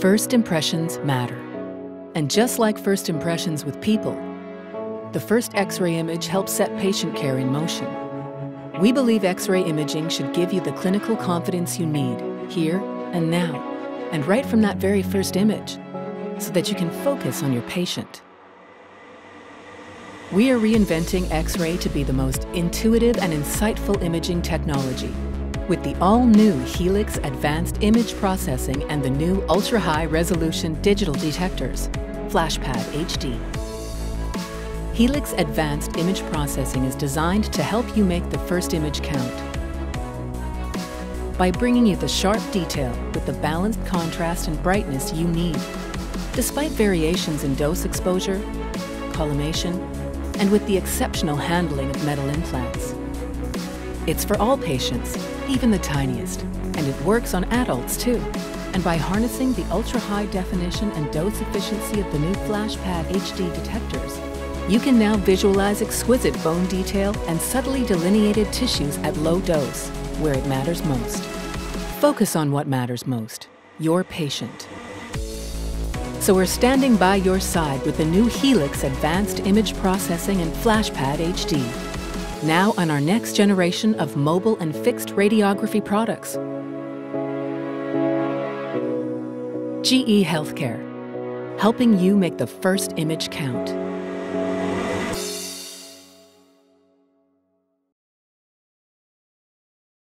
First impressions matter. And just like first impressions with people, the first X ray image helps set patient care in motion. We believe X ray imaging should give you the clinical confidence you need here and now, and right from that very first image, so that you can focus on your patient. We are reinventing X ray to be the most intuitive and insightful imaging technology with the all-new Helix Advanced Image Processing and the new ultra-high resolution digital detectors, FlashPad HD. Helix Advanced Image Processing is designed to help you make the first image count. By bringing you the sharp detail with the balanced contrast and brightness you need, despite variations in dose exposure, collimation, and with the exceptional handling of metal implants. It's for all patients, even the tiniest, and it works on adults too. And by harnessing the ultra-high definition and dose efficiency of the new FlashPad HD detectors, you can now visualize exquisite bone detail and subtly delineated tissues at low dose, where it matters most. Focus on what matters most, your patient. So we're standing by your side with the new Helix Advanced Image Processing and FlashPad HD now on our next generation of mobile and fixed radiography products. GE Healthcare, helping you make the first image count.